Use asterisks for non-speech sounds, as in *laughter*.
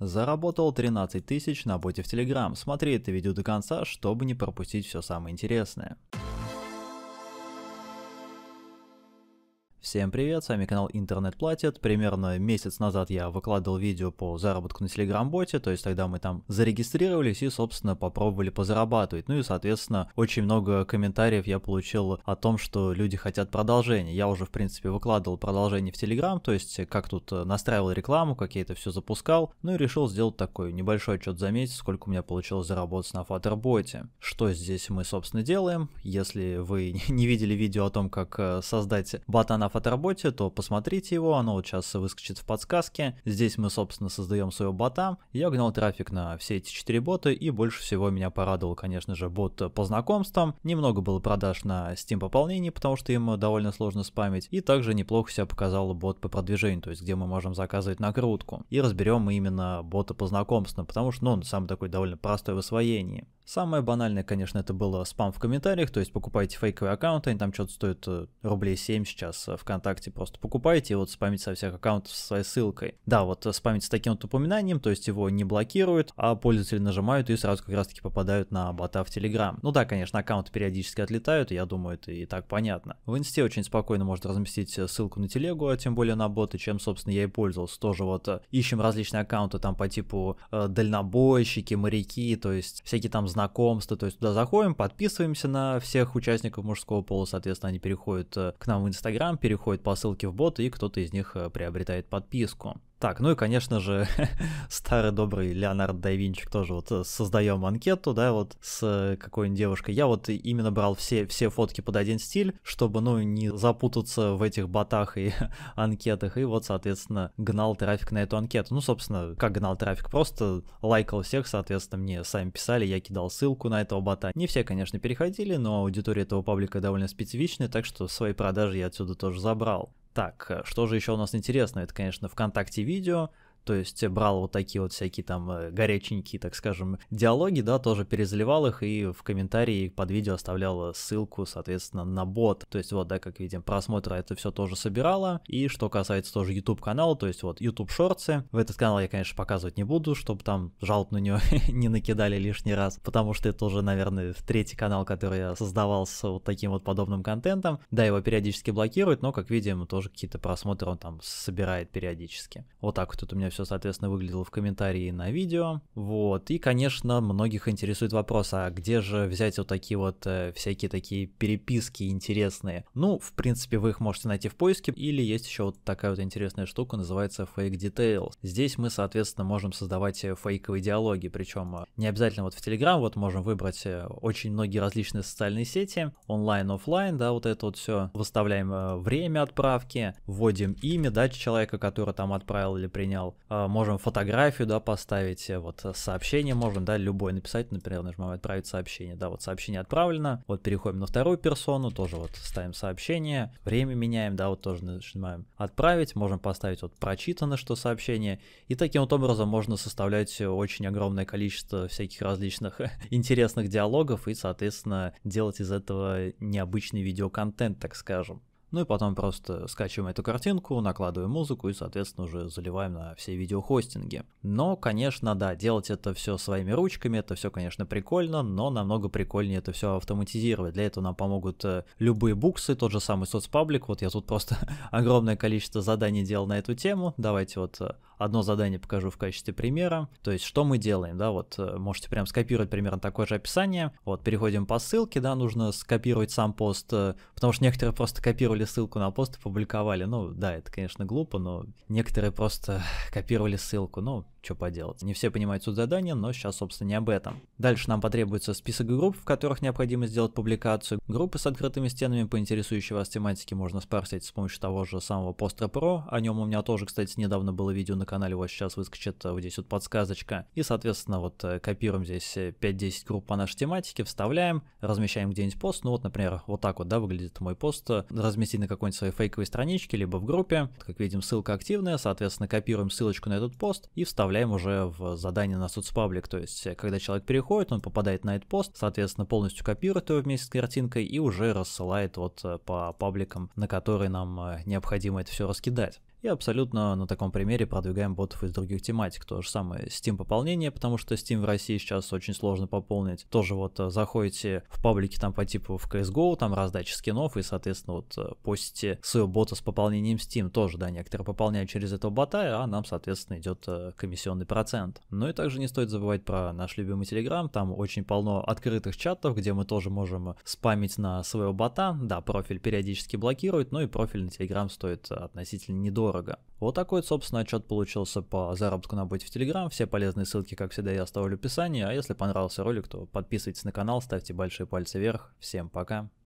Заработал 13 тысяч на боте в Telegram. Смотри это видео до конца, чтобы не пропустить все самое интересное. Всем привет, с вами канал Интернет Платит. Примерно месяц назад я выкладывал видео по заработку на Телеграм-боте, то есть тогда мы там зарегистрировались и, собственно, попробовали позарабатывать. Ну и, соответственно, очень много комментариев я получил о том, что люди хотят продолжения. Я уже, в принципе, выкладывал продолжение в Телеграм, то есть как тут настраивал рекламу, как я это все запускал, ну и решил сделать такой небольшой отчет за месяц, сколько у меня получилось заработать на Фатерботе. Что здесь мы, собственно, делаем? Если вы *laughs* не видели видео о том, как э, создать бота на фотоработе, то посмотрите его, оно вот сейчас выскочит в подсказке. Здесь мы, собственно, создаем своего бота. Я гнал трафик на все эти четыре бота, и больше всего меня порадовал, конечно же, бот по знакомствам. Немного было продаж на Steam пополнений, потому что ему довольно сложно спамить. И также неплохо себя показал бот по продвижению, то есть где мы можем заказывать накрутку. И разберем именно бота по знакомствам, потому что, ну, он сам такой довольно простой в освоении. Самое банальное, конечно, это было спам в комментариях, то есть покупайте фейковые аккаунты, они там что-то стоят э, рублей 7 сейчас ВКонтакте, просто покупайте и вот спамите со всех аккаунтов со своей ссылкой. Да, вот э, спамить с таким вот упоминанием, то есть его не блокируют, а пользователи нажимают и сразу как раз таки попадают на бота в Telegram. Ну да, конечно, аккаунты периодически отлетают, я думаю, это и так понятно. В инсте очень спокойно можно разместить э, ссылку на телегу, а тем более на боты, чем, собственно, я и пользовался. Тоже вот ищем различные аккаунты там по типу э, дальнобойщики, моряки, то есть всякие там знакомства, то есть туда заходим, подписываемся на всех участников мужского пола, соответственно, они переходят э, к нам в Инстаграм, переходят по ссылке в бот, и кто-то из них э, приобретает подписку. Так, ну и, конечно же, *laughs* старый добрый Леонард да Винчик тоже вот э, создаем анкету, да, вот с какой-нибудь девушкой. Я вот именно брал все, все фотки под один стиль, чтобы, ну, не запутаться в этих ботах и *laughs* анкетах, и вот, соответственно, гнал трафик на эту анкету. Ну, собственно, как гнал трафик? Просто лайкал всех, соответственно, мне сами писали, я кидал ссылку на этого бота. Не все, конечно, переходили, но аудитория этого паблика довольно специфичная, так что свои продажи я отсюда тоже забрал. Так, э, что же еще у нас интересно? Это, конечно, ВКонтакте видео, то есть брал вот такие вот всякие там э, горяченькие, так скажем, диалоги, да, тоже перезаливал их и в комментарии под видео оставлял ссылку, соответственно, на бот. То есть вот, да, как видим, просмотра это все тоже собирало. И что касается тоже YouTube канала, то есть вот YouTube шорты, в этот канал я, конечно, показывать не буду, чтобы там жалоб на него *laughs* не накидали лишний раз, потому что это уже, наверное, в третий канал, который я создавал с вот таким вот подобным контентом. Да, его периодически блокируют, но, как видим, тоже какие-то просмотры он там собирает периодически. Вот так вот тут у меня все все, соответственно, выглядело в комментарии на видео. Вот. И, конечно, многих интересует вопрос, а где же взять вот такие вот э, всякие такие переписки интересные? Ну, в принципе, вы их можете найти в поиске. Или есть еще вот такая вот интересная штука, называется Fake Details. Здесь мы, соответственно, можем создавать э, фейковые диалоги, причем э, не обязательно вот в Telegram, вот можем выбрать э, очень многие различные социальные сети, онлайн, офлайн, да, вот это вот все. Выставляем время отправки, вводим имя, да, человека, который там отправил или принял, можем фотографию, да, поставить, э, вот э, сообщение можем, да, любой написать, например, нажимаем отправить сообщение, да, вот сообщение отправлено, вот переходим на вторую персону, тоже вот ставим сообщение, время меняем, да, вот тоже нажимаем отправить, можем поставить вот прочитано, что сообщение, и таким вот образом можно составлять очень огромное количество всяких различных *laughs* интересных диалогов и, соответственно, делать из этого необычный видеоконтент, так скажем. Ну и потом просто скачиваем эту картинку, накладываем музыку и, соответственно, уже заливаем на все видеохостинги. Но, конечно, да, делать это все своими ручками, это все, конечно, прикольно, но намного прикольнее это все автоматизировать. Для этого нам помогут э, любые буксы, тот же самый соцпаблик. Вот я тут просто *laughs* огромное количество заданий делал на эту тему. Давайте вот э, одно задание покажу в качестве примера. То есть, что мы делаем, да, вот э, можете прям скопировать примерно такое же описание. Вот, переходим по ссылке, да, нужно скопировать сам пост, потому что некоторые просто копировали ссылку на пост и публиковали. Ну, да, это, конечно, глупо, но некоторые просто копировали ссылку. Ну, что поделать. Не все понимают суть задания, но сейчас, собственно, не об этом. Дальше нам потребуется список групп, в которых необходимо сделать публикацию. Группы с открытыми стенами по интересующей вас тематике можно спарсить с помощью того же самого Postro Pro. О нем у меня тоже, кстати, недавно было видео на канале, вот сейчас выскочит вот здесь вот подсказочка. И, соответственно, вот э, копируем здесь 5-10 групп по нашей тематике, вставляем, размещаем где-нибудь пост. Ну вот, например, вот так вот, да, выглядит мой пост. Разместить на какой-нибудь своей фейковой страничке, либо в группе. Как видим, ссылка активная, соответственно, копируем ссылочку на этот пост и вставляем вставляем уже в задание на соцпаблик. То есть, э, когда человек переходит, он попадает на этот пост, соответственно, полностью копирует его вместе с картинкой и уже рассылает вот э, по пабликам, на которые нам э, необходимо это все раскидать. И абсолютно на таком примере продвигаем ботов из других тематик. То же самое Steam пополнение, потому что Steam в России сейчас очень сложно пополнить. Тоже вот э, заходите в паблики там по типу в CSGO, там раздача скинов, и, соответственно, вот э, постите своего бота с пополнением Steam. Тоже, да, некоторые пополняют через этого бота, а нам, соответственно, идет э, комиссионный процент. Ну и также не стоит забывать про наш любимый Telegram. Там очень полно открытых чатов, где мы тоже можем спамить на своего бота. Да, профиль периодически блокирует, но и профиль на Telegram стоит относительно недорого. Вот такой, собственно, отчет получился по заработку на боте в Telegram. Все полезные ссылки, как всегда, я оставлю в описании. А если понравился ролик, то подписывайтесь на канал, ставьте большие пальцы вверх. Всем пока.